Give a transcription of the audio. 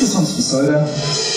Das ist.